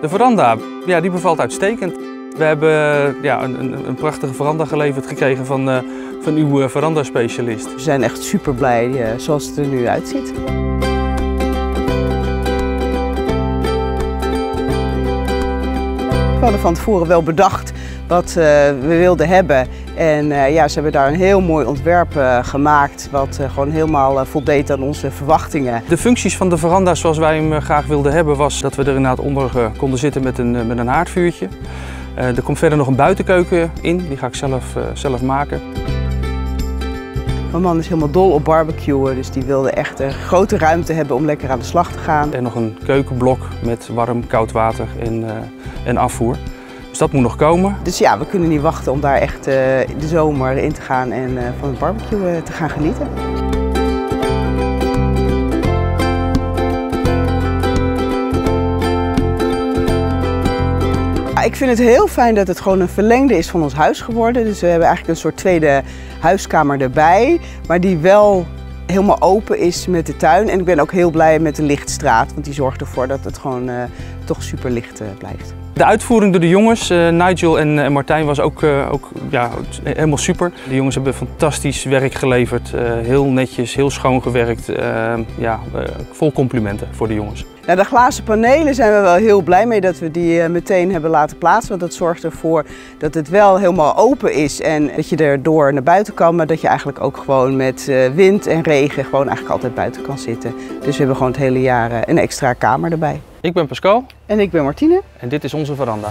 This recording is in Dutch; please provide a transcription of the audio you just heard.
De veranda, ja, die bevalt uitstekend. We hebben ja, een, een, een prachtige veranda geleverd gekregen van, uh, van uw uh, veranda-specialist. We zijn echt super blij uh, zoals het er nu uitziet. We hadden van tevoren wel bedacht wat we wilden hebben. En ja, ze hebben daar een heel mooi ontwerp gemaakt wat gewoon helemaal voldeed aan onze verwachtingen. De functies van de veranda zoals wij hem graag wilden hebben was dat we er inderdaad onder konden zitten met een, met een haardvuurtje. Er komt verder nog een buitenkeuken in, die ga ik zelf, zelf maken. Mijn man is helemaal dol op barbecuen, dus die wilde echt een grote ruimte hebben om lekker aan de slag te gaan. En nog een keukenblok met warm, koud water en, en afvoer. Dus dat moet nog komen. Dus ja, we kunnen niet wachten om daar echt de zomer in te gaan en van het barbecue te gaan genieten. Ik vind het heel fijn dat het gewoon een verlengde is van ons huis geworden. Dus we hebben eigenlijk een soort tweede huiskamer erbij, maar die wel helemaal open is met de tuin. En ik ben ook heel blij met de lichtstraat, want die zorgt ervoor dat het gewoon toch super licht uh, blijft. De uitvoering door de jongens, uh, Nigel en, en, Martijn, was ook, ook ja, helemaal super. De jongens hebben fantastisch werk geleverd, heel netjes, heel schoon gewerkt. ja, vol complimenten voor de jongens. Nou, de glazen panelen zijn we wel heel blij mee dat we die meteen hebben laten plaatsen. Want dat zorgt ervoor dat het wel helemaal open is en dat je erdoor naar buiten kan. Maar dat je eigenlijk ook gewoon met wind en regen gewoon eigenlijk altijd buiten kan zitten. Dus we hebben gewoon het hele jaar een extra kamer erbij. Ik ben Pascal. En ik ben Martine. En dit is onze veranda.